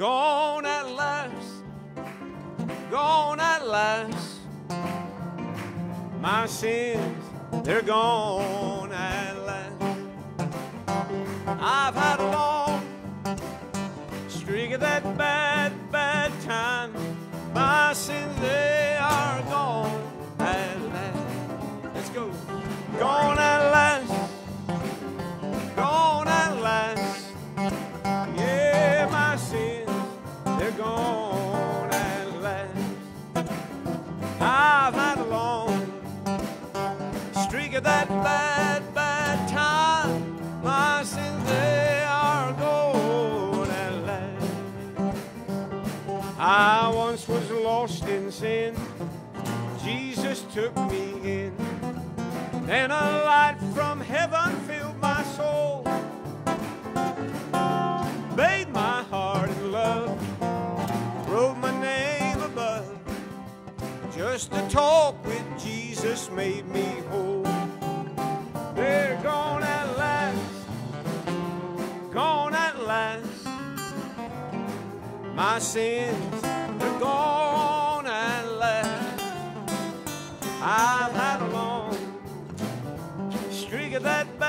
gone at last, gone at last. My sins, they're gone at last. I've had a long streak of that bad, bad time. My sins, they are gone at last. Let's go. Gone at last. That bad, bad time. My sins, they are gone at last. I once was lost in sin. Jesus took me in. Then a light from heaven filled my soul. Bathed my heart in love. Wrote my name above. Just to talk with Jesus made me whole. They're gone at last. Gone at last. My sins are gone at last. I've had a long streak of that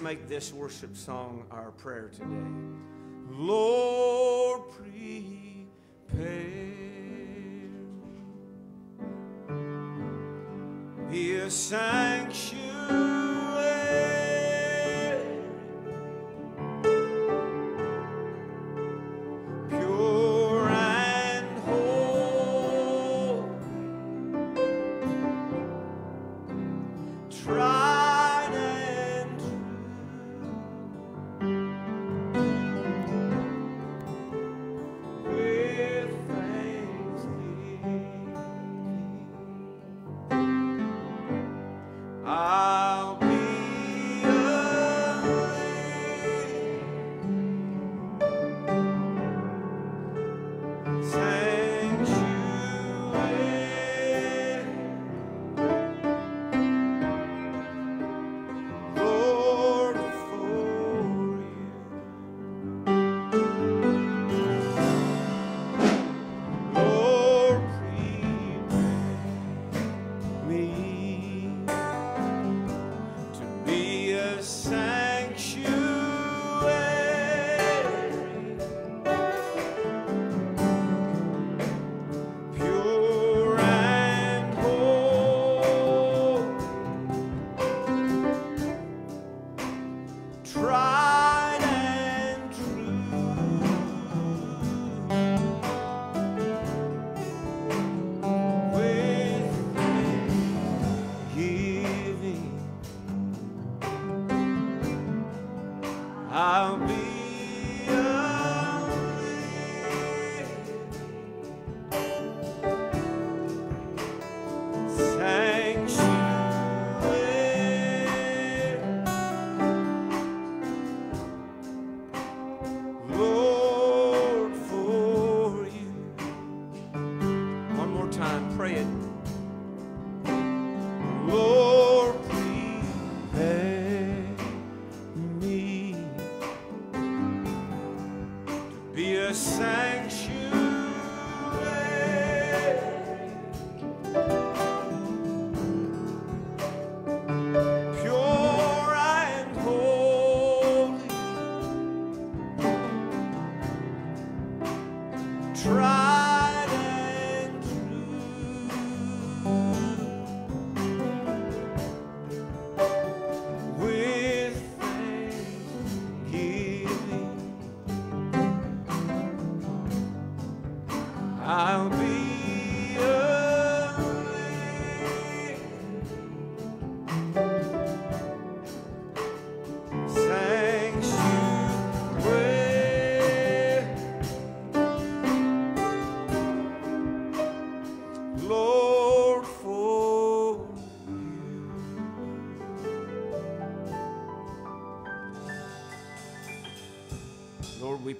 Let's make this worship song our prayer today. Lord, prepare me a sanctuary,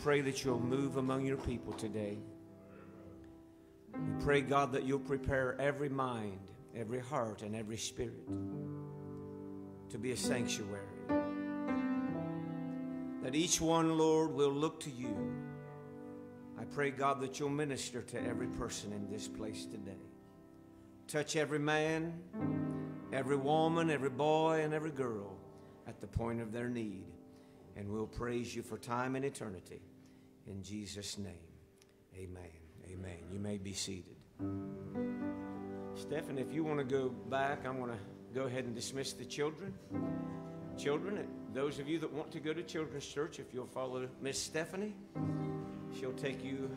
pray that you'll move among your people today. We pray, God, that you'll prepare every mind, every heart, and every spirit to be a sanctuary. That each one, Lord, will look to you. I pray, God, that you'll minister to every person in this place today. Touch every man, every woman, every boy, and every girl at the point of their need. And we'll praise you for time and eternity. In Jesus' name, amen. Amen. You may be seated. Stephen, if you want to go back, I'm going to go ahead and dismiss the children. Children, those of you that want to go to Children's Church, if you'll follow Miss Stephanie, she'll take you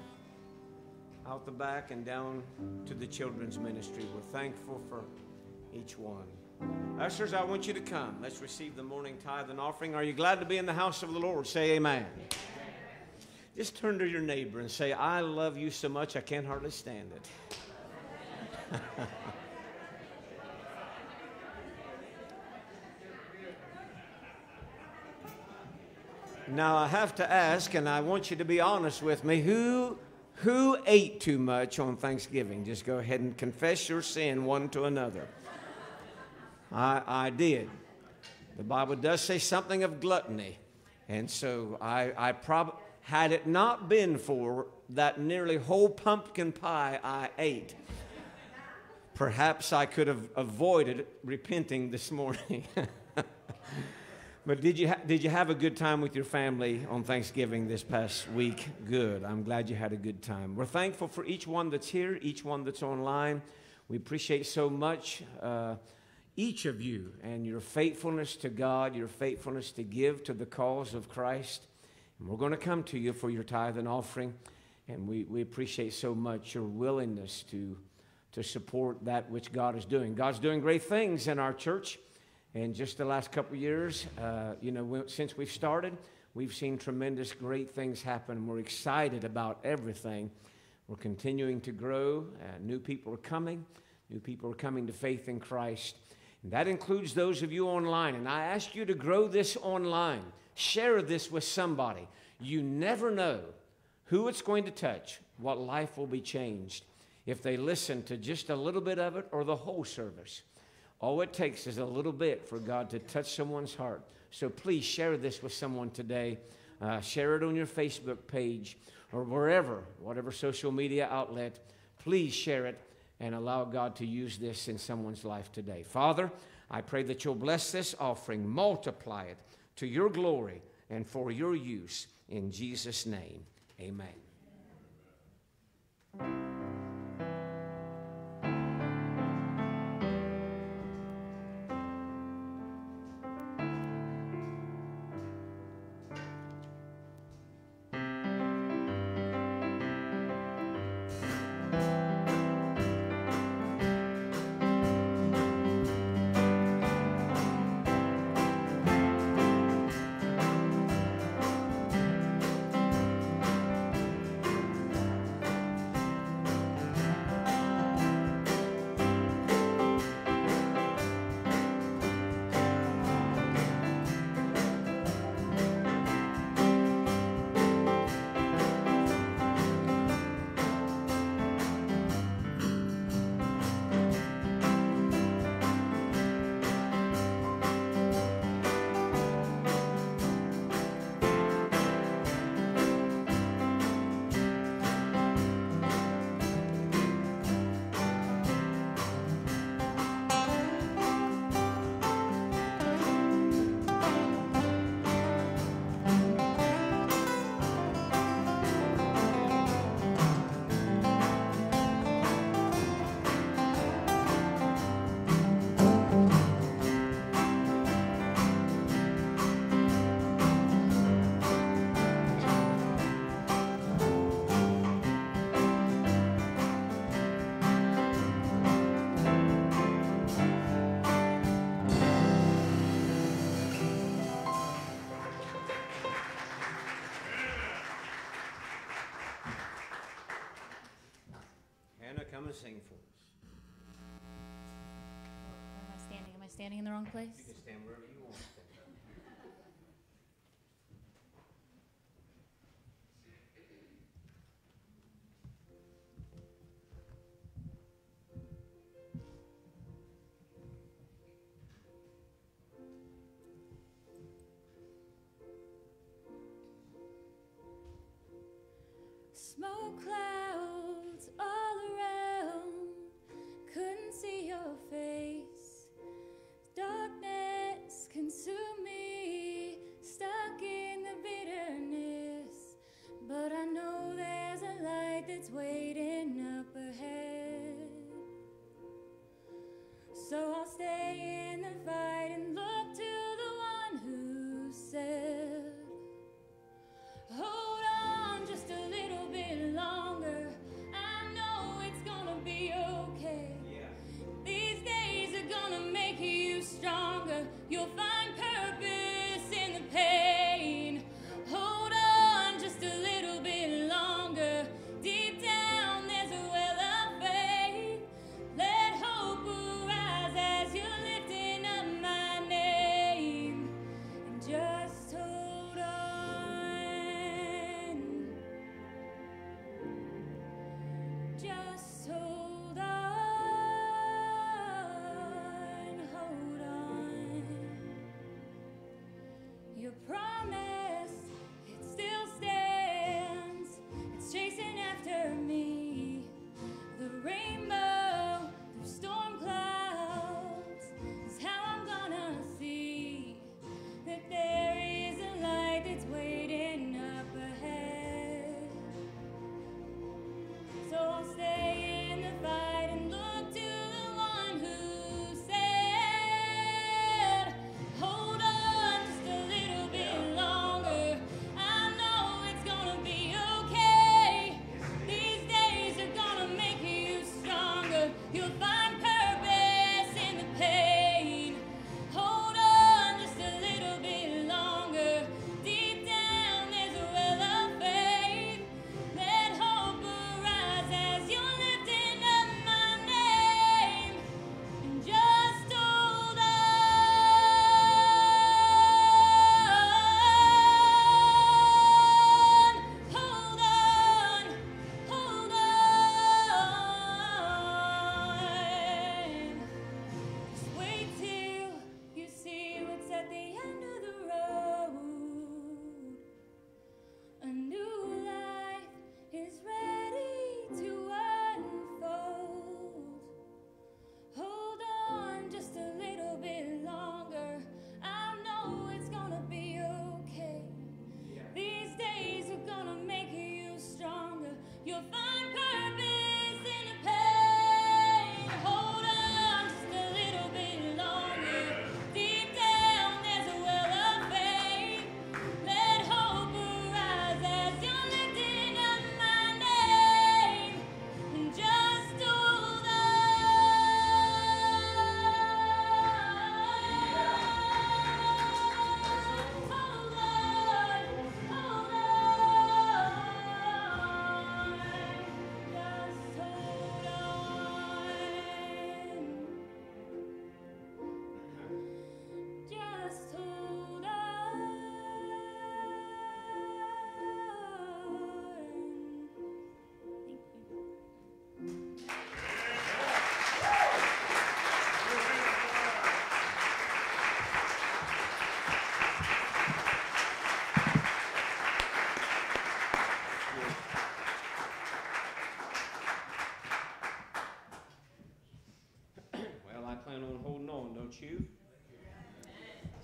out the back and down to the children's ministry. We're thankful for each one. Ushers, I want you to come. Let's receive the morning tithe and offering. Are you glad to be in the house of the Lord? Say amen. Just turn to your neighbor and say, I love you so much I can't hardly stand it. now I have to ask, and I want you to be honest with me, who who ate too much on Thanksgiving? Just go ahead and confess your sin one to another. I, I did. The Bible does say something of gluttony. And so I, I probably, had it not been for that nearly whole pumpkin pie I ate, perhaps I could have avoided repenting this morning. but did you, did you have a good time with your family on Thanksgiving this past week? Good. I'm glad you had a good time. We're thankful for each one that's here, each one that's online. We appreciate so much. Uh, each of you and your faithfulness to God, your faithfulness to give to the cause of Christ. And we're going to come to you for your tithe and offering. And we, we appreciate so much your willingness to, to support that which God is doing. God's doing great things in our church. And just the last couple years, uh, you know, since we've started, we've seen tremendous great things happen. We're excited about everything. We're continuing to grow. Uh, new people are coming. New people are coming to faith in Christ. That includes those of you online. And I ask you to grow this online. Share this with somebody. You never know who it's going to touch, what life will be changed if they listen to just a little bit of it or the whole service. All it takes is a little bit for God to touch someone's heart. So please share this with someone today. Uh, share it on your Facebook page or wherever, whatever social media outlet. Please share it and allow God to use this in someone's life today. Father, I pray that you'll bless this offering, multiply it to your glory and for your use. In Jesus' name, amen. Sing for us. Am I standing? Am I standing in the wrong place? You can stand wherever you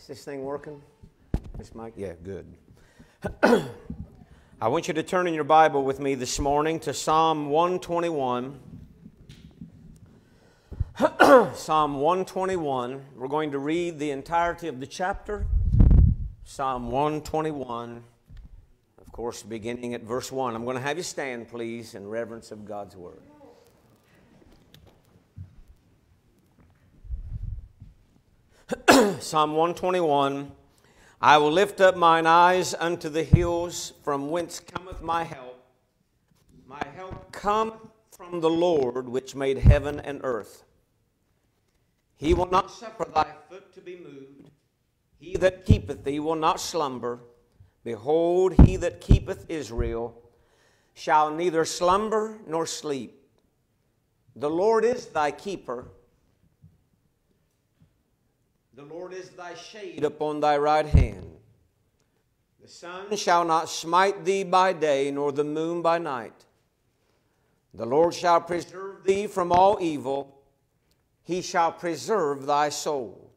this thing working? This mic? Yeah, good. I want you to turn in your Bible with me this morning to Psalm 121. Psalm 121. We're going to read the entirety of the chapter. Psalm 121, of course, beginning at verse 1. I'm going to have you stand, please, in reverence of God's Word. Psalm 121 I will lift up mine eyes unto the hills, from whence cometh my help. My help cometh from the Lord, which made heaven and earth. He will not suffer thy foot to be moved. He that keepeth thee will not slumber. Behold, he that keepeth Israel shall neither slumber nor sleep. The Lord is thy keeper. The Lord is thy shade upon thy right hand. The sun shall not smite thee by day, nor the moon by night. The Lord shall preserve thee from all evil. He shall preserve thy soul.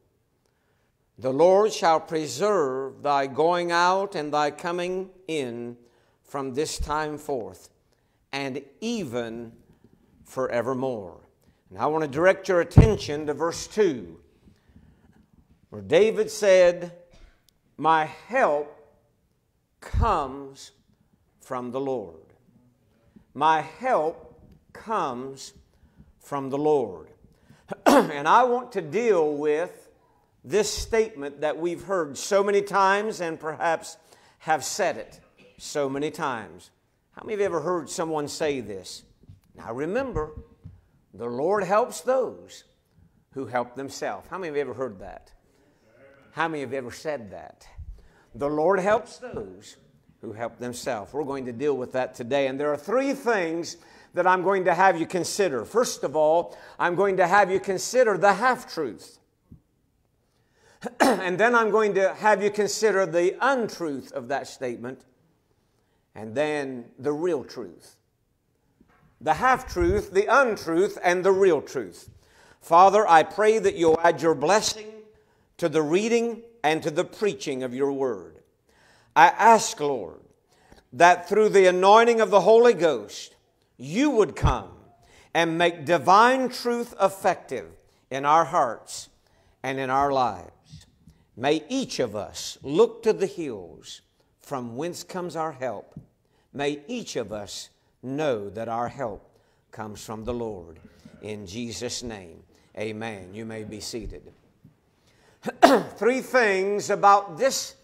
The Lord shall preserve thy going out and thy coming in from this time forth, and even forevermore. And I want to direct your attention to verse 2 where David said, My help comes from the Lord. My help comes from the Lord. and I want to deal with this statement that we've heard so many times and perhaps have said it so many times. How many of you ever heard someone say this? Now remember, the Lord helps those who help themselves. How many of you ever heard that? How many have ever said that? The Lord helps those who help themselves. We're going to deal with that today. And there are three things that I'm going to have you consider. First of all, I'm going to have you consider the half truth. and then I'm going to have you consider the untruth of that statement. And then the real truth. The half truth, the untruth, and the real truth. Father, I pray that you'll add your blessing to the reading and to the preaching of your word. I ask, Lord, that through the anointing of the Holy Ghost, you would come and make divine truth effective in our hearts and in our lives. May each of us look to the hills from whence comes our help. May each of us know that our help comes from the Lord. In Jesus' name, amen. You may be seated. three things about this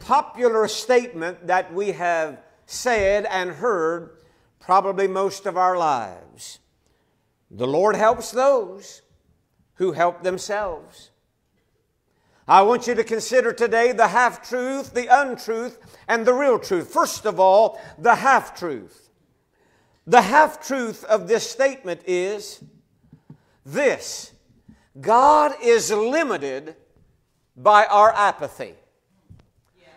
popular statement that we have said and heard probably most of our lives. The Lord helps those who help themselves. I want you to consider today the half truth, the untruth, and the real truth. First of all, the half truth. The half truth of this statement is this God is limited by our apathy.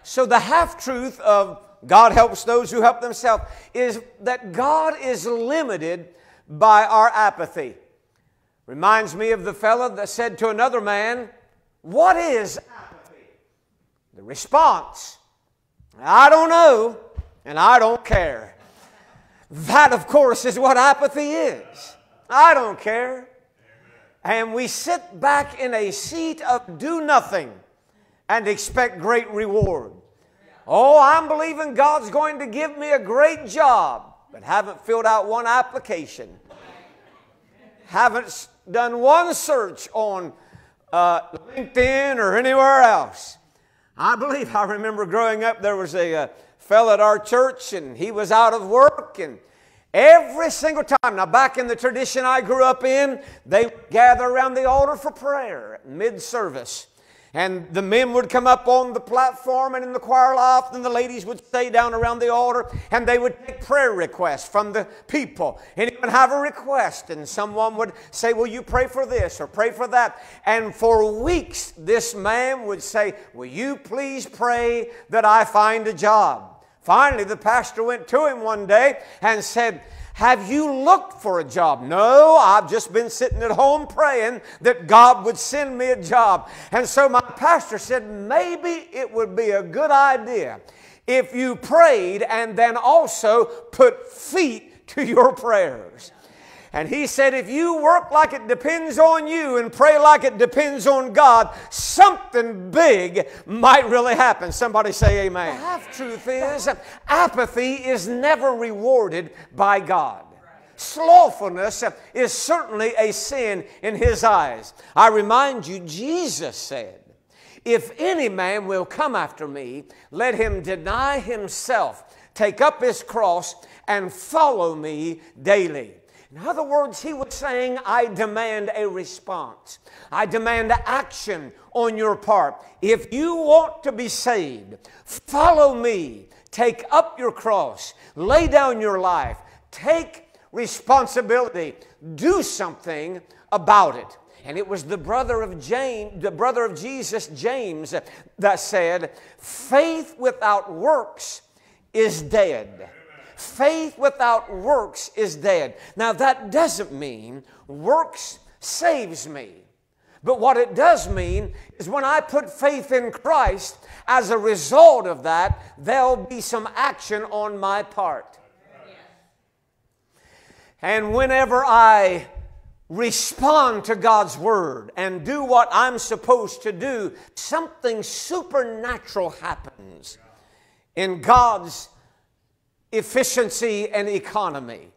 So, the half truth of God helps those who help themselves is that God is limited by our apathy. Reminds me of the fellow that said to another man, What is apathy? The response, I don't know and I don't care. That, of course, is what apathy is. I don't care and we sit back in a seat of do nothing and expect great reward. Oh, I'm believing God's going to give me a great job, but haven't filled out one application. Haven't done one search on uh, LinkedIn or anywhere else. I believe I remember growing up, there was a, a uh, fellow at our church, and he was out of work, and Every single time. Now, back in the tradition I grew up in, they gather around the altar for prayer mid service. And the men would come up on the platform and in the choir loft, and the ladies would stay down around the altar, and they would take prayer requests from the people. Anyone have a request, and someone would say, Will you pray for this or pray for that? And for weeks, this man would say, Will you please pray that I find a job? Finally, the pastor went to him one day and said, Have you looked for a job? No, I've just been sitting at home praying that God would send me a job. And so my pastor said, maybe it would be a good idea if you prayed and then also put feet to your prayers. And he said, if you work like it depends on you and pray like it depends on God, something big might really happen. Somebody say amen. The half truth is, apathy is never rewarded by God. Slothfulness is certainly a sin in his eyes. I remind you, Jesus said, If any man will come after me, let him deny himself, take up his cross, and follow me daily. In other words, he was saying, I demand a response. I demand action on your part. If you want to be saved, follow me. Take up your cross. Lay down your life. Take responsibility. Do something about it. And it was the brother of James, the brother of Jesus, James, that said, faith without works is dead. Faith without works is dead. Now, that doesn't mean works saves me. But what it does mean is when I put faith in Christ, as a result of that, there'll be some action on my part. And whenever I respond to God's Word and do what I'm supposed to do, something supernatural happens in God's efficiency and economy.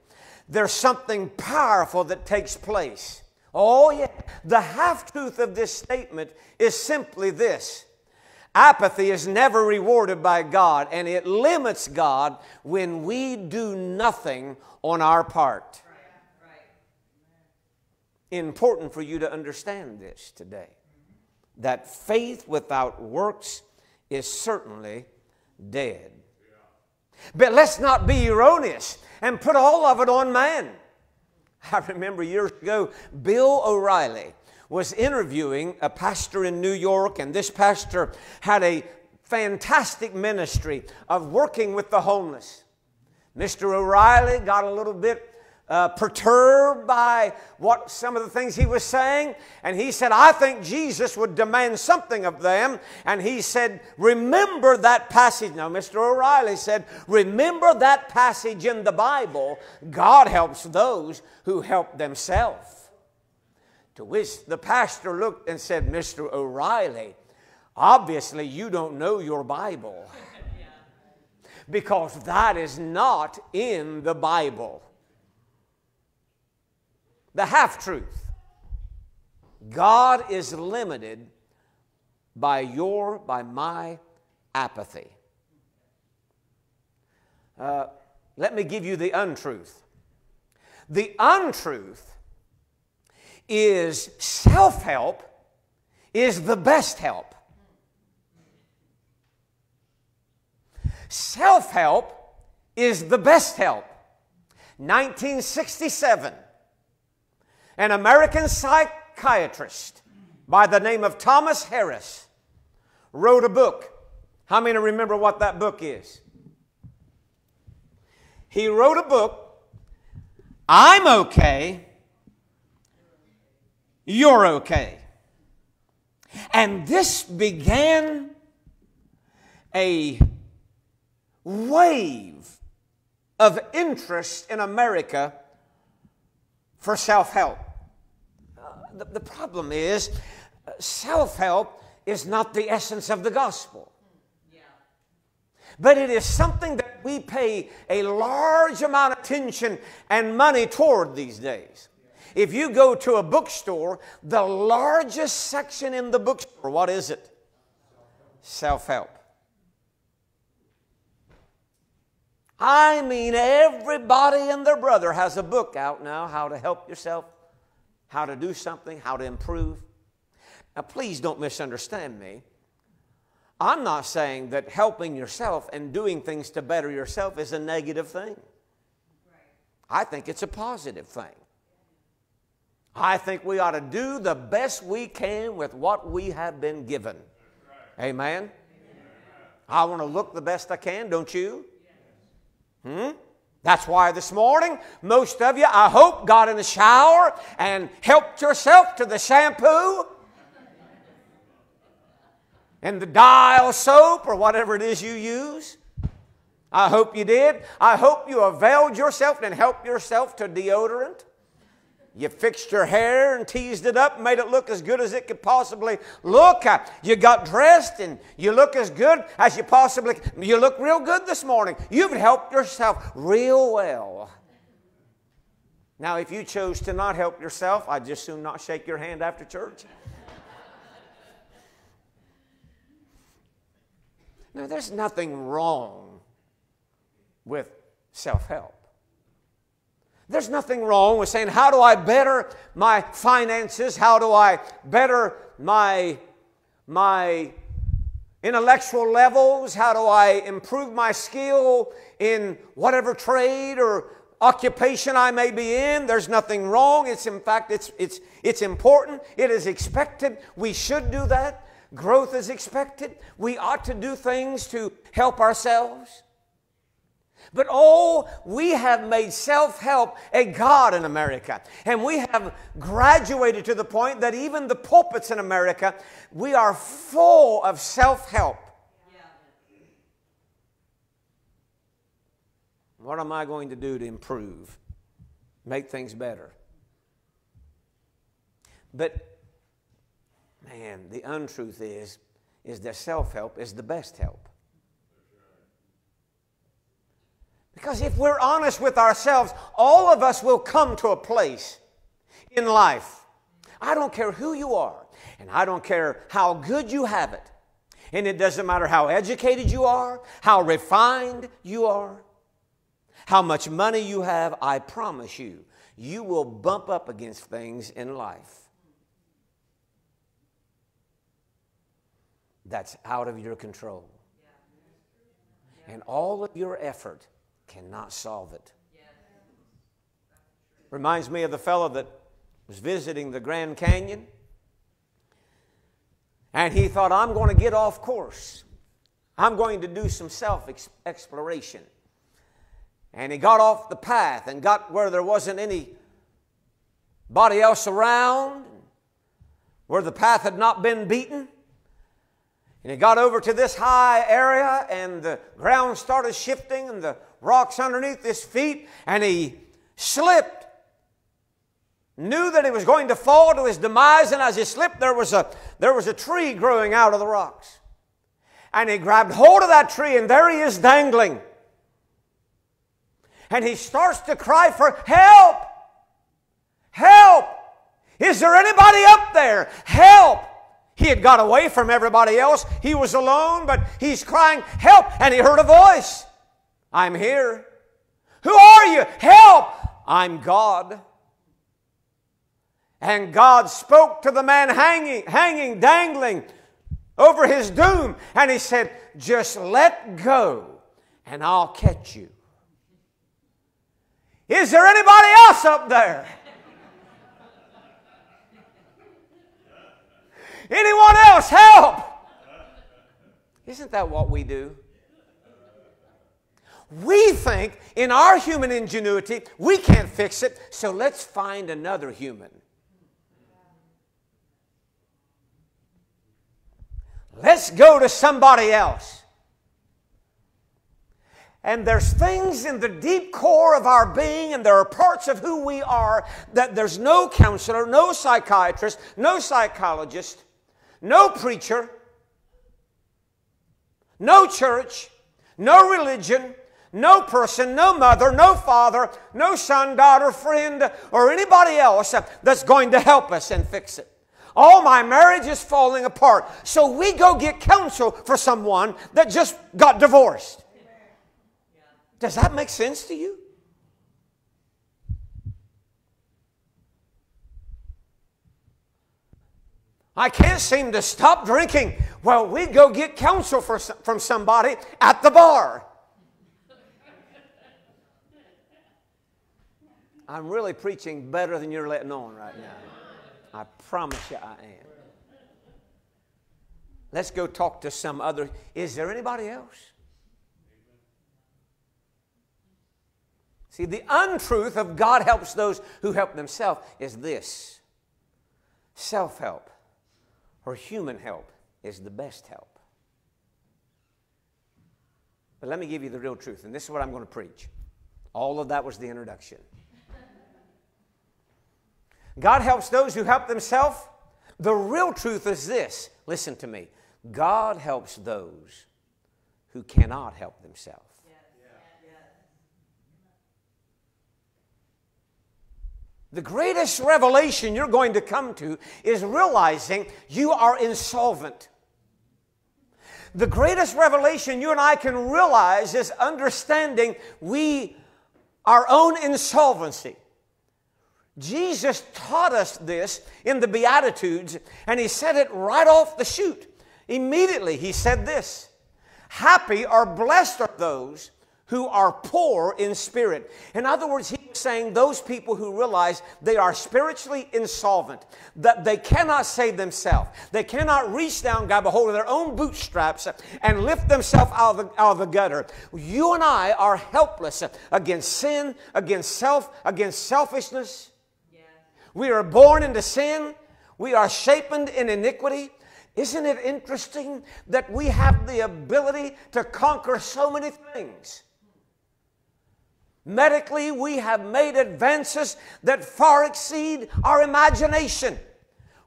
There's something powerful that takes place. Oh, yeah. The half truth of this statement is simply this apathy is never rewarded by God, and it limits God when we do nothing on our part. Important for you to understand this today that faith without works is certainly dead. But let's not be erroneous and put all of it on man. I remember years ago, Bill O'Reilly was interviewing a pastor in New York, and this pastor had a fantastic ministry of working with the homeless. Mr. O'Reilly got a little bit uh, perturbed by what some of the things he was saying. And he said, I think Jesus would demand something of them. And he said, Remember that passage. Now, Mr. O'Reilly said, Remember that passage in the Bible. God helps those who help themselves. To which the pastor looked and said, Mr. O'Reilly, obviously you don't know your Bible. Because that is not in the Bible the half truth. God is limited by your, by my apathy. Uh, let me give you the untruth. The untruth is self help is the best help. Self help is the best help. 1967 an American psychiatrist by the name of Thomas Harris wrote a book. How many remember what that book is? He wrote a book, I'm okay, you're okay. And this began a wave of interest in America for self help the, the problem is uh, self help is not the essence of the gospel. But it is something that we pay a large amount of attention and money toward these days. If you go to a bookstore, the largest section in the bookstore, what is it? Self help. I mean, everybody and their brother has a book out now, How to Help Yourself how to do something, how to improve. Now, please don't misunderstand me. I'm not saying that helping yourself and doing things to better yourself is a negative thing. I think it's a positive thing. I think we ought to do the best we can with what we have been given. Amen? I want to look the best I can, don't you? Hmm? That's why this morning, most of you, I hope, got in the shower and helped yourself to the shampoo and the dial soap or whatever it is you use. I hope you did. I hope you availed yourself and helped yourself to deodorant. You fixed your hair and teased it up, made it look as good as it could possibly look. Uh, you got dressed and you look as good as you possibly You look real good this morning. You've helped yourself real well. Now, if you chose to not help yourself, I'd just soon not shake your hand after church. now, there's nothing wrong with self help. There's nothing wrong with saying, How do I better my finances? How do I better my, my intellectual levels? How do I improve my skill in whatever trade or occupation I may be in? There's nothing wrong. It's in fact, it's, it's, it's important. It is expected. We should do that. Growth is expected. We ought to do things to help ourselves. But oh, we have made self help a God in America. And we have graduated to the point that even the pulpits in America, we are full of self help. What am I going to do to improve, make things better? But, man, the untruth is, is that self help is the best help. Because if we're honest with ourselves, all of us will come to a place in life. I don't care who you are, and I don't care how good you have it. And it doesn't matter how educated you are, how refined you are, how much money you have, I promise you, you will bump up against things in life that's out of your control. And all of your effort cannot solve it. Reminds me of the fellow that was visiting the Grand Canyon. And he thought, I'm going to get off course. I'm going to do some self exploration. And he got off the path and got where there wasn't anybody else around, where the path had not been beaten. And he got over to this high area, and the ground started shifting, and the rocks underneath his feet, and he slipped. Knew that he was going to fall to his demise, and as he slipped, there was a, there was a tree growing out of the rocks. And he grabbed hold of that tree, and there he is dangling. And he starts to cry for help! Help! Is there anybody up there? Help! He had got away from everybody else. He was alone, but he's crying, Help! And he heard a voice. I'm here. Who are you? Help! I'm God. And God spoke to the man hanging, hanging, dangling over his doom. And he said, Just let go and I'll catch you. Is there anybody else up there? Anyone else? Help! Isn't that what we do? We think in our human ingenuity, we can't fix it, so let's find another human. Let's go to somebody else. And there's things in the deep core of our being, and there are parts of who we are that there's no counselor, no psychiatrist, no psychologist, no preacher, no church, no religion, no person, no mother, no father, no son, daughter, friend, or anybody else that's going to help us and fix it. All my marriage is falling apart. So we go get counsel for someone that just got divorced. Does that make sense to you? I can't seem to stop drinking. Well, we go get counsel for, from somebody at the bar. I'm really preaching better than you're letting on right now. I promise you I am. Let's go talk to some other. Is there anybody else? See, the untruth of God helps those who help themselves is this self help or human help is the best help. But let me give you the real truth, and this is what I'm going to preach. All of that was the introduction. God helps those who help themselves. The real truth is this listen to me God helps those who cannot help themselves. The greatest revelation you're going to come to is realizing you are insolvent. The greatest revelation you and I can realize is understanding we, our own insolvency. Jesus taught us this in the Beatitudes, and he said it right off the chute. Immediately, he said this Happy or blessed are those who are poor in spirit. In other words, he was saying those people who realize they are spiritually insolvent, that they cannot save themselves. They cannot reach down, grab a hold of their own bootstraps, and lift themselves out of, the, out of the gutter. You and I are helpless against sin, against self, against selfishness. We are born into sin. We are shapen in iniquity. Isn't it interesting that we have the ability to conquer so many things? Medically, we have made advances that far exceed our imagination.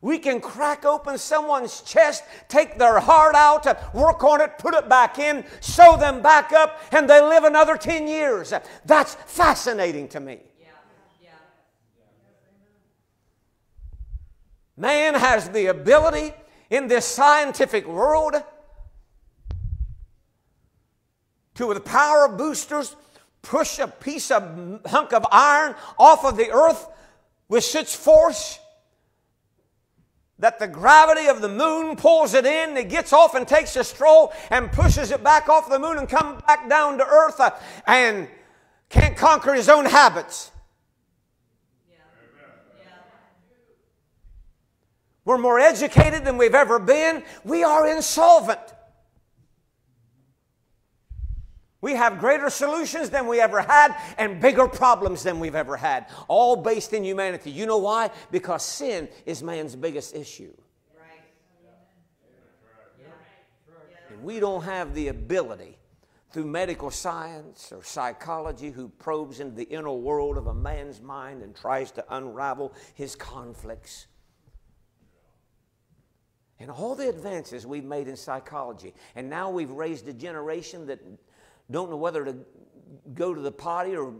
We can crack open someone's chest, take their heart out, work on it, put it back in, sew them back up, and they live another 10 years. That's fascinating to me. Man has the ability in this scientific world to, with the power of boosters, push a piece of hunk of iron off of the earth with such force that the gravity of the moon pulls it in, it gets off and takes a stroll and pushes it back off the moon and come back down to earth uh, and can't conquer his own habits. We're more educated than we've ever been. We are insolvent. We have greater solutions than we ever had and bigger problems than we've ever had, all based in humanity. You know why? Because sin is man's biggest issue. And we don't have the ability through medical science or psychology who probes into the inner world of a man's mind and tries to unravel his conflicts. And all the advances we've made in psychology, and now we've raised a generation that don't know whether to go to the potty or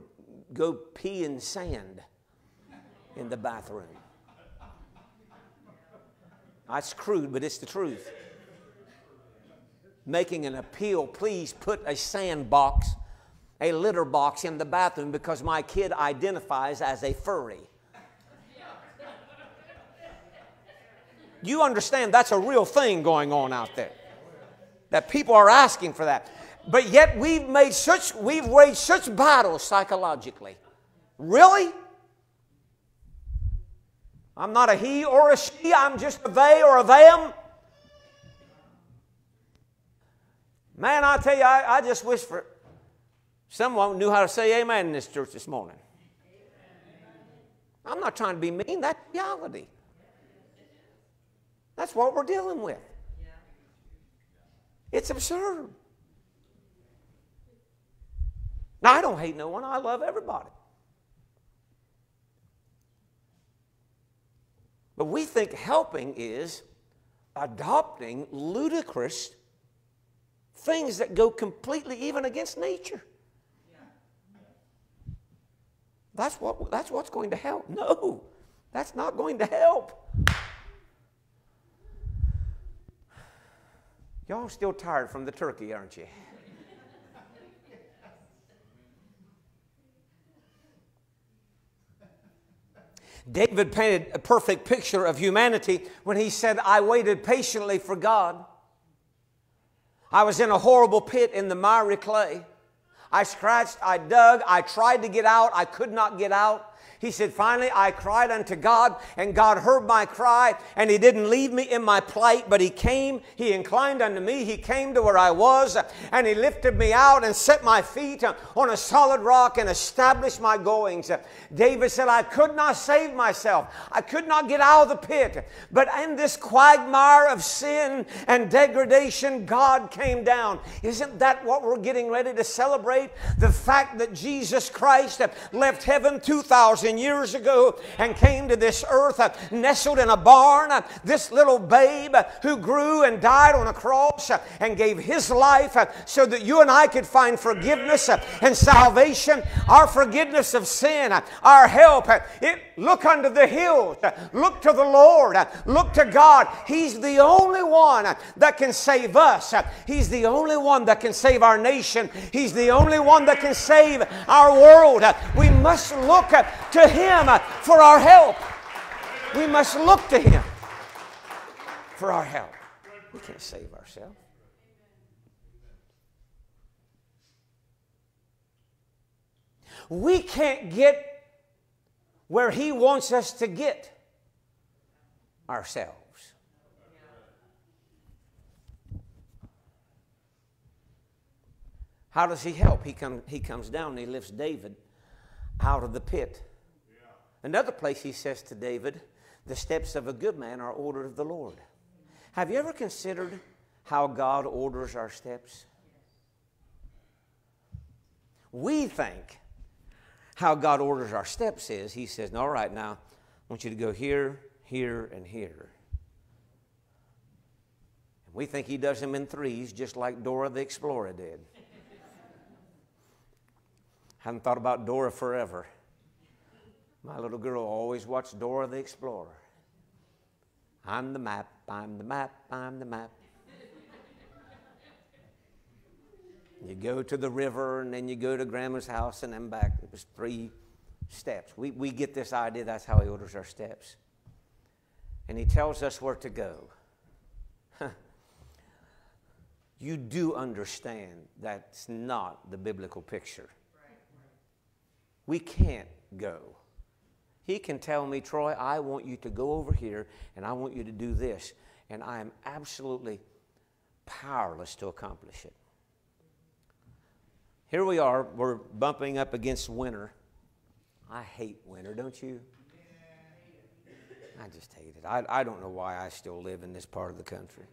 go pee in sand in the bathroom. That's crude, but it's the truth. Making an appeal, please put a sandbox, a litter box in the bathroom because my kid identifies as a furry. You understand that's a real thing going on out there. That people are asking for that. But yet we've made such, we've waged such battles psychologically. Really? I'm not a he or a she, I'm just a they or a them. Man, I tell you, I, I just wish for someone knew how to say amen in this church this morning. I'm not trying to be mean, that's reality. That's what we're dealing with. It's absurd. Now, I don't hate no one, I love everybody. But we think helping is adopting ludicrous things that go completely even against nature. That's, what, that's what's going to help. No, that's not going to help. Y'all still tired from the turkey, aren't you? David painted a perfect picture of humanity when he said, I waited patiently for God. I was in a horrible pit in the miry clay. I scratched, I dug, I tried to get out, I could not get out. He said, Finally, I cried unto God, and God heard my cry, and He didn't leave me in my plight, but He came, He inclined unto me, He came to where I was, and He lifted me out and set my feet on a solid rock and established my goings. David said, I could not save myself, I could not get out of the pit, but in this quagmire of sin and degradation, God came down. Isn't that what we're getting ready to celebrate? The fact that Jesus Christ left heaven 2,000 years ago and came to this earth uh, nestled in a barn. Uh, this little babe uh, who grew and died on a cross and gave his life so that you and I could find forgiveness and salvation, our forgiveness of sin, our help. It, look unto the hills, look to the Lord, look to God. He's the only one that can save us. He's the only one that can save our nation. He's the only one that can save our world. We must look to Him for our help. We must look to Him for our help. We can't save ourselves. We can't get where He wants us to get ourselves. How does He help? He, come, he comes down and He lifts David out of the pit. Another place he says to David, The steps of a good man are ordered of the Lord. Have you ever considered how God orders our steps? We think how God orders our steps is He says, All right, now I want you to go here, here, and here. And we think He does them in threes, just like Dora the Explorer did. I haven't thought about Dora forever. My little girl always watched Dora the Explorer. I'm the map, I'm the map, I'm the map. You go to the river and then you go to grandma's house and then back. It was three steps. We, we get this idea that's how he orders our steps. And he tells us where to go. you do understand that's not the biblical picture. We can't go. He can tell me, Troy, I want you to go over here and I want you to do this. And I am absolutely powerless to accomplish it. Here we are, we're bumping up against winter. I hate winter, don't you? I just hate it. I, I don't know why I still live in this part of the country.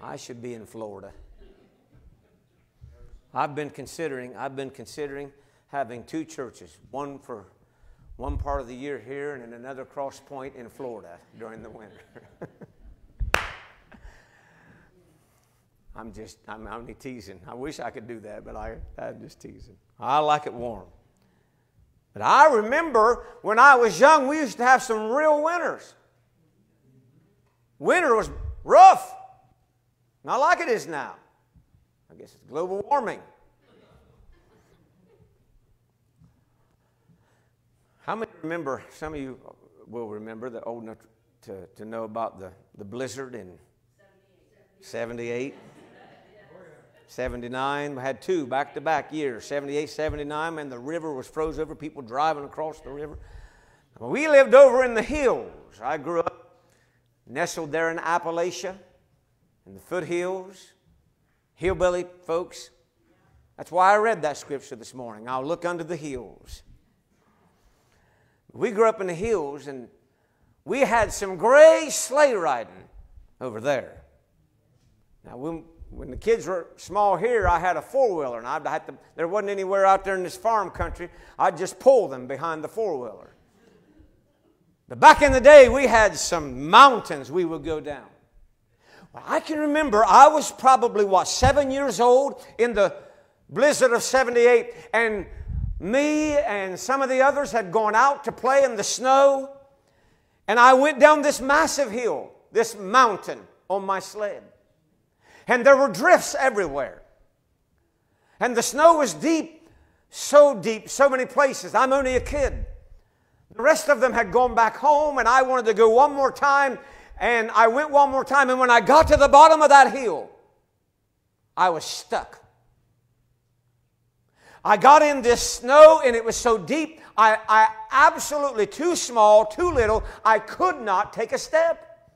I should be in Florida. I've been considering, I've been considering having two churches, one for one part of the year here and another cross point in Florida during the winter. I'm just, I'm only teasing. I wish I could do that, but I, I'm just teasing. I like it warm. But I remember when I was young, we used to have some real winters. Winter was rough, not like it is now. I guess it's global warming. How many remember, some of you will remember, that old enough to, to know about the, the blizzard in 78, 79. We had two back to back years, 78, 79, and the river was froze over, people driving across the river. We lived over in the hills. I grew up nestled there in Appalachia, in the foothills, hillbilly folks. That's why I read that scripture this morning. I'll look under the hills. We grew up in the hills and we had some great sleigh riding over there. Now, when, when the kids were small here, I had a four wheeler, and I'd have to, there wasn't anywhere out there in this farm country. I'd just pull them behind the four wheeler. But back in the day, we had some mountains we would go down. Well, I can remember I was probably, what, seven years old in the blizzard of 78, and me and some of the others had gone out to play in the snow, and I went down this massive hill, this mountain, on my sled. And there were drifts everywhere. And the snow was deep, so deep, so many places. I'm only a kid. The rest of them had gone back home, and I wanted to go one more time. And I went one more time, and when I got to the bottom of that hill, I was stuck. I got in this snow and it was so deep I, I absolutely too small, too little. I could not take a step.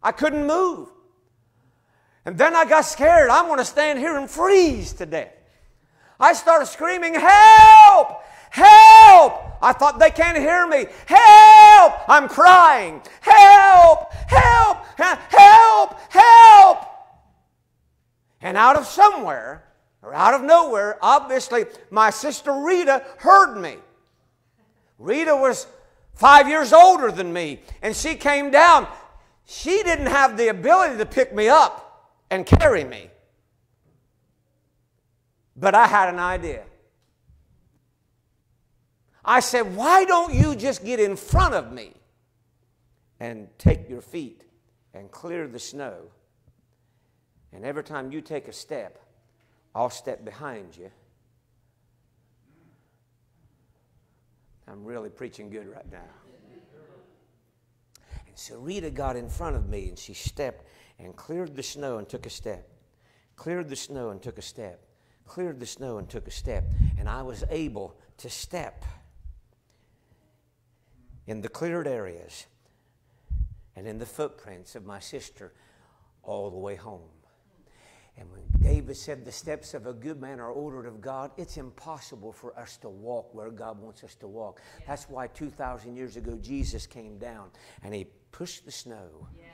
I couldn't move. And then I got scared. I'm going to stand here and freeze to death. I started screaming, Help! Help! I thought they can't hear me. Help! I'm crying. Help! Help! Help! Help! And out of somewhere, or out of nowhere, obviously, my sister Rita heard me. Rita was five years older than me, and she came down. She didn't have the ability to pick me up and carry me. But I had an idea. I said, Why don't you just get in front of me and take your feet and clear the snow? And every time you take a step, I'll step behind you. I'm really preaching good right now. And so Rita got in front of me and she stepped and cleared the snow and took a step. Cleared the snow and took a step. Cleared the snow and took a step. And I was able to step in the cleared areas and in the footprints of my sister all the way home. And when David said the steps of a good man are ordered of God, it's impossible for us to walk where God wants us to walk. That's why 2,000 years ago Jesus came down and he pushed the snow. Yeah.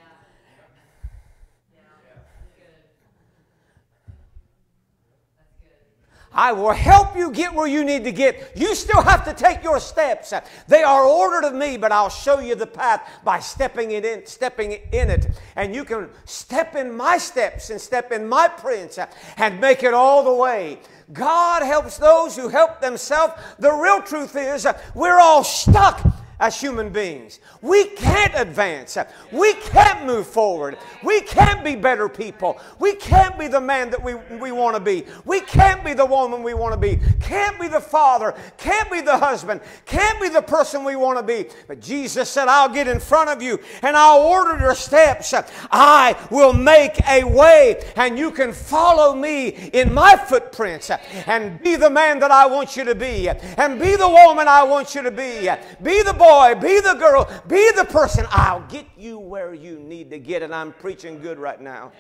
I will help you get where you need to get. You still have to take your steps. They are ordered of me, but I'll show you the path by stepping it in, stepping in it. And you can step in my steps and step in my prints and make it all the way. God helps those who help themselves. The real truth is we're all stuck as human beings. We can't advance. We can't move forward. We can't be better people. We can't be the man that we, we want to be. We can't be the woman we want to be. Can't be the father. Can't be the husband. Can't be the person we want to be. But Jesus said, I'll get in front of you and I'll order your steps. I will make a way and you can follow me in my footprints and be the man that I want you to be and be the woman I want you to be. Be the boy boy, be the girl, be the person. I'll get you where you need to get. And I'm preaching good right now,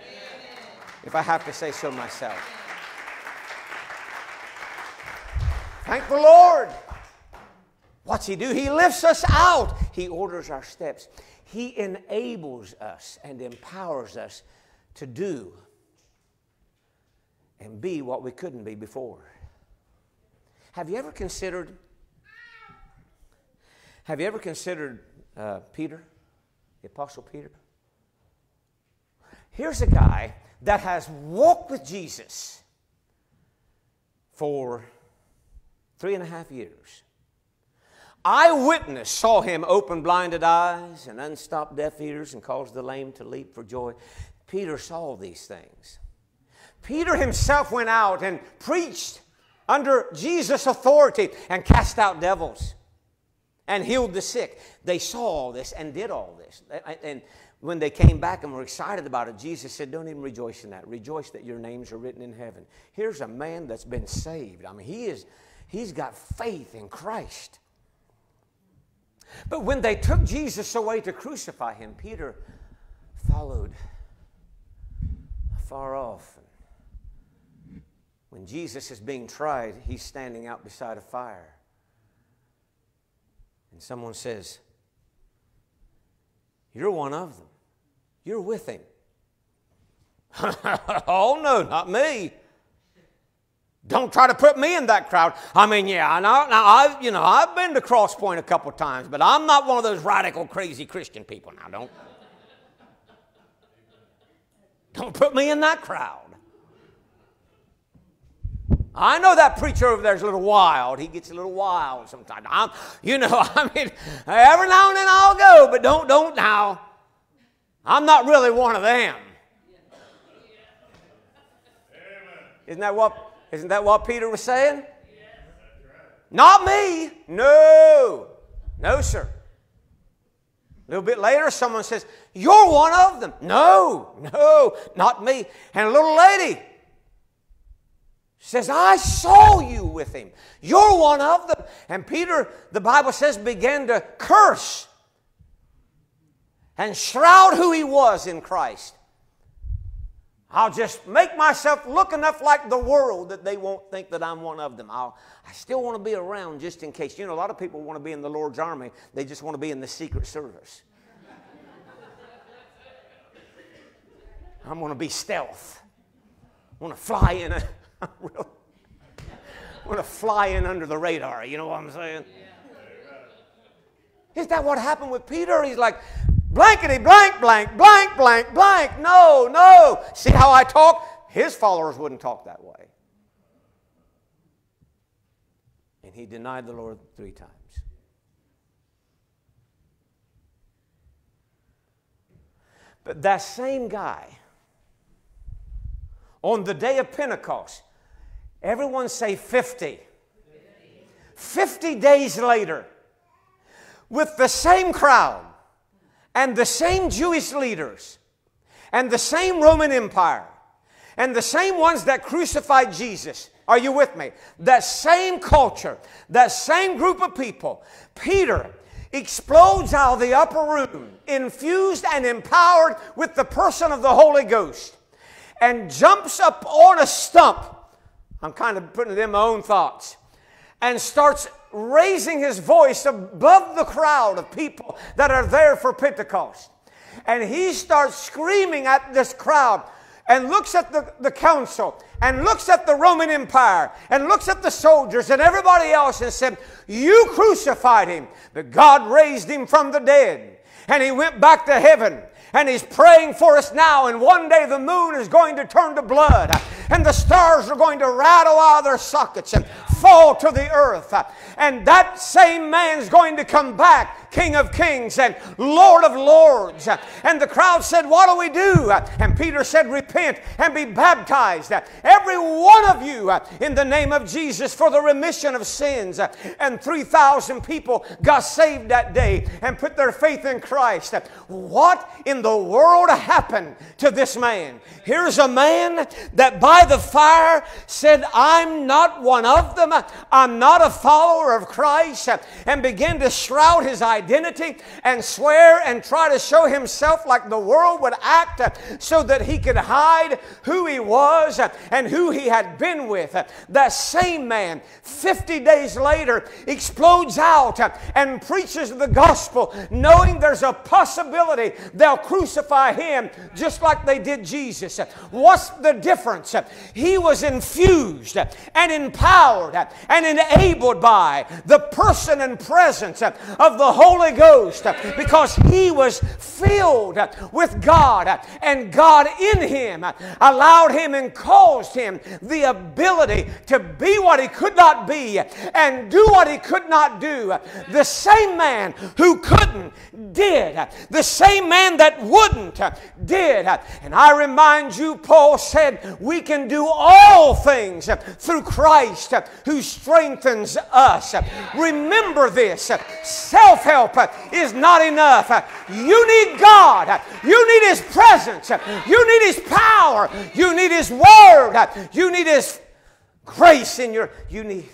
if I have to say so myself. Thank the Lord. What's He do? He lifts us out, He orders our steps, He enables us and empowers us to do and be what we couldn't be before. Have you ever considered have you ever considered uh, Peter, the Apostle Peter? Here's a guy that has walked with Jesus for three and a half years. Eyewitness saw him open blinded eyes and unstop deaf ears and cause the lame to leap for joy. Peter saw these things. Peter himself went out and preached under Jesus' authority and cast out devils and healed the sick. They saw all this and did all this. And when they came back and were excited about it, Jesus said, Don't even rejoice in that. Rejoice that your names are written in heaven. Here's a man that's been saved. I mean, he is, he's got faith in Christ. But when they took Jesus away to crucify him, Peter followed far off. When Jesus is being tried, he's standing out beside a fire and someone says, You're one of them, you're with him. oh, no, not me. Don't try to put me in that crowd. I mean, yeah, I know. Now, I've, you know, I've been to Cross Point a couple times, but I'm not one of those radical, crazy Christian people. Now, don't, don't put me in that crowd. I know that preacher over there is a little wild. He gets a little wild sometimes. I'm, you know, I mean, every now and then I'll go, but don't, don't now. I'm not really one of them. Isn't that what, isn't that what Peter was saying? Not me. No. No, sir. A little bit later, someone says, You're one of them. No, no, not me. And a little lady says, I saw you with him. You're one of them. And Peter, the Bible says, began to curse and shroud who he was in Christ. I'll just make myself look enough like the world that they won't think that I'm one of them. I'll, I still want to be around just in case. You know, a lot of people want to be in the Lord's army, they just want to be in the Secret Service. I'm going to be stealth. I want to fly in. A, I want to fly in under the radar. You know what I'm saying? Is that what happened with Peter? He's like, blankety blank blank blank blank blank. No, no. See how I talk? His followers wouldn't talk that way. And he denied the Lord three times. But that same guy, on the day of Pentecost, everyone say 50. 50 days later, with the same crowd and the same Jewish leaders and the same Roman Empire and the same ones that crucified Jesus. Are you with me? That same culture, that same group of people, Peter explodes out of the upper room, infused and empowered with the person of the Holy Ghost, and jumps up on a stump. I'm kind of putting it in my own thoughts. And starts raising his voice above the crowd of people that are there for Pentecost. And he starts screaming at this crowd and looks at the, the council and looks at the Roman Empire and looks at the soldiers and everybody else and said, You crucified him, but God raised him from the dead. And he went back to heaven and He's praying for us now. And one day the moon is going to turn to blood, and the stars are going to rattle out of their sockets and fall to the earth. And that same man's going to come back, King of Kings and Lord of Lords. And the crowd said, What do we do? And Peter said, Repent and be baptized, every one of you, in the name of Jesus for the remission of sins. And 3,000 people got saved that day and put their faith in Christ. What in the world happened to this man? Here's a man that by the fire said, I'm not one of them. I'm not a follower of Christ. Uh, and begin to shroud his identity and swear and try to show himself like the world would act uh, so that he could hide who he was uh, and who he had been with. That same man, 50 days later, explodes out and preaches the gospel, knowing there's a possibility they'll crucify him just like they did Jesus. What's the difference? He was infused and empowered and enabled by the person and presence of the Holy Ghost because he was filled with God and God in him allowed him and caused him the ability to be what he could not be and do what he could not do. The same man who couldn't did. The same man that wouldn't did. And I remind you, Paul said, we can do all things through Christ who strengthens us. Remember this self help is not enough. You need God, you need His presence, you need His power, you need His word, you need His grace in your. You need.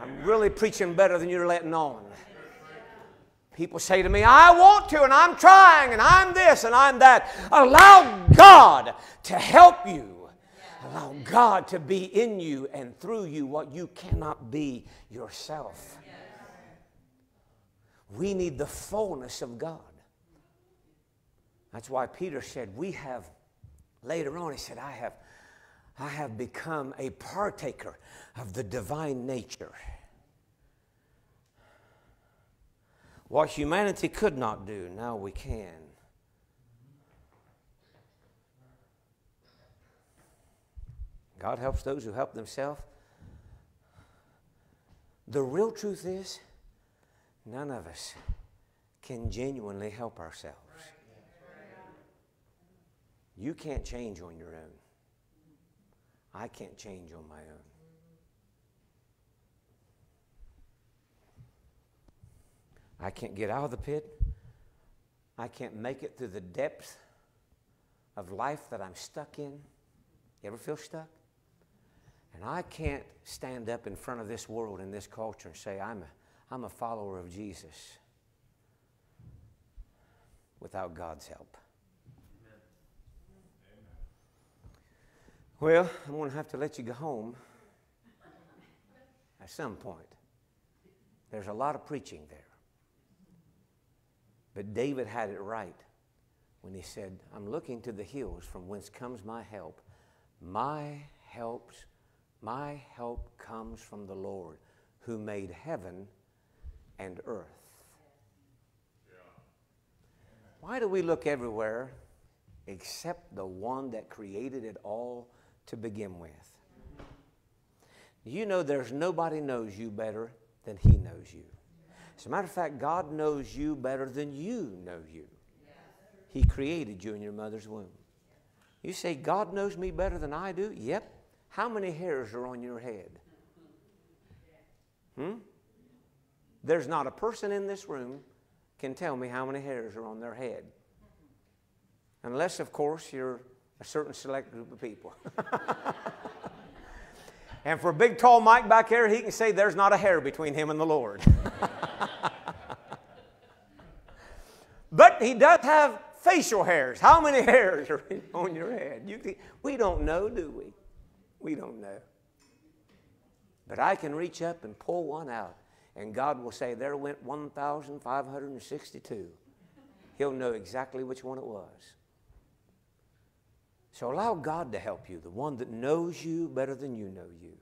I'm really preaching better than you're letting on. People say to me, I want to, and I'm trying, and I'm this, and I'm that. Allow God to help you. Allow God to be in you and through you what you cannot be yourself. We need the fullness of God. That's why Peter said, We have, later on, he said, I have, I have become a partaker of the divine nature. What humanity could not do, now we can. God helps those who help themselves. The real truth is, none of us can genuinely help ourselves. You can't change on your own. I can't change on my own. I can't get out of the pit. I can't make it through the depth of life that I'm stuck in. You ever feel stuck? And I can't stand up in front of this world and this culture and say, I'm a, I'm a follower of Jesus without God's help. Well, I'm going to have to let you go home at some point. There's a lot of preaching there. But David had it right when he said, I'm looking to the hills from whence comes my help. My helps, my help comes from the Lord who made heaven and earth. Why do we look everywhere except the one that created it all to begin with? You know there's nobody knows you better than he knows you. As a matter of fact, God knows you better than you know you. He created you in your mother's womb. You say, God knows me better than I do? Yep. How many hairs are on your head? Hmm? There's not a person in this room can tell me how many hairs are on their head. Unless, of course, you're a certain select group of people. and for a big, tall Mike back there, he can say there's not a hair between him and the Lord. but he does have facial hairs. How many hairs are on your head? You, we don't know, do we? We don't know. But I can reach up and pull one out and God will say, There went 1,562. He'll know exactly which one it was. So allow God to help you, the one that knows you better than you know you,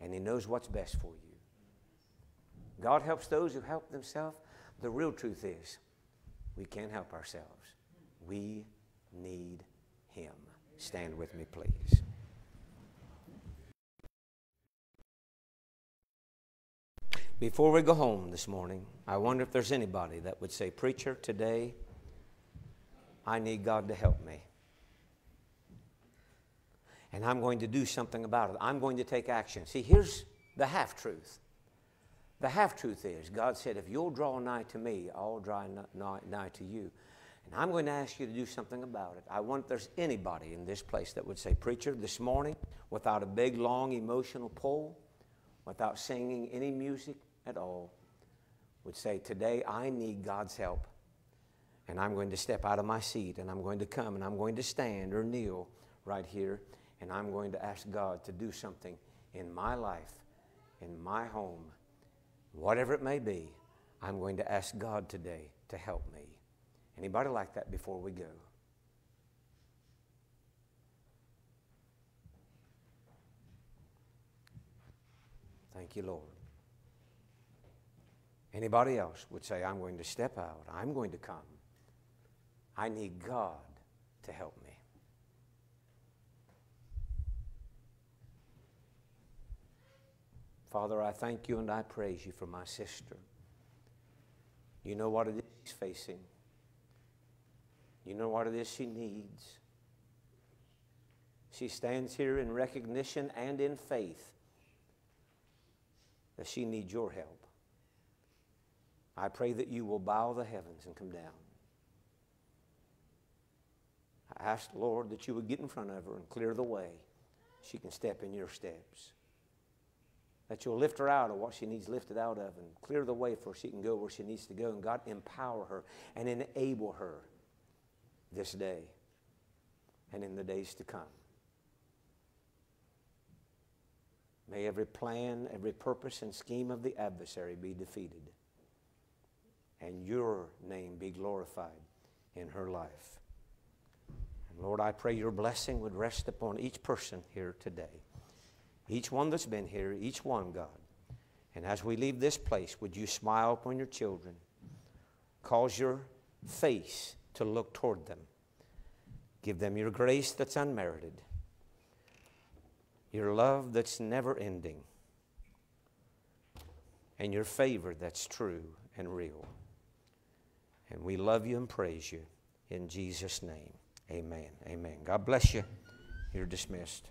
and He knows what's best for you. God helps those who help themselves. The real truth is, we can't help ourselves. We need Him. Stand with me, please. Before we go home this morning, I wonder if there's anybody that would say, Preacher, today I need God to help me. And I'm going to do something about it. I'm going to take action. See, here's the half truth. The half truth is God said, If you'll draw nigh to me, I'll draw nigh to you. And I'm going to ask you to do something about it. I wonder if there's anybody in this place that would say, Preacher, this morning, without a big, long emotional pull, without singing any music, at all would say, Today I need God's help. And I'm going to step out of my seat and I'm going to come and I'm going to stand or kneel right here and I'm going to ask God to do something in my life, in my home, whatever it may be. I'm going to ask God today to help me. Anybody like that before we go? Thank you, Lord. Anybody else would say, I'm going to step out, I'm going to come. I need God to help me. Father, I thank you and I praise you for my sister. You know what it is she's facing. You know what it is she needs. She stands here in recognition and in faith that she needs your help. I pray that you will bow the heavens and come down. I ask, Lord, that you would get in front of her and clear the way. She can step in your steps. That you'll lift her out of what she needs lifted out of and clear the way for she can go where she needs to go. And God, empower her and enable her this day and in the days to come. May every plan, every purpose, and scheme of the adversary be defeated and your name be glorified in her life. And Lord, I pray your blessing would rest upon each person here today. Each one that's been here, each one, God. And as we leave this place, would you smile upon your children? Cause your face to look toward them. Give them your grace that's unmerited, your love that's never ending, and your favor that's true and real. And we love you and praise you in Jesus' name. Amen. Amen. God bless you. You're dismissed.